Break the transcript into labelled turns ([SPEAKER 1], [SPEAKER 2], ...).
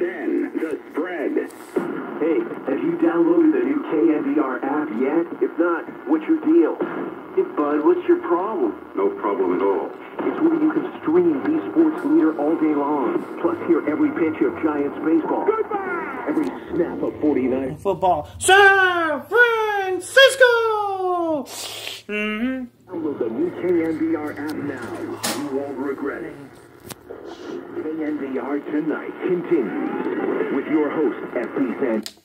[SPEAKER 1] 810, the spread. Hey, have you downloaded the new KNBR app yet? If not, what's your deal? Hey, bud, what's your problem?
[SPEAKER 2] No problem at all.
[SPEAKER 1] It's where you can stream the sports leader all day long. Plus, hear every pitch of Giants baseball. Goodbye! Every snap of 49.
[SPEAKER 3] Football. San Francisco! hmm
[SPEAKER 1] Download the new KNBR app now. You won't regret it. KNBR Tonight continues with your host, FP San.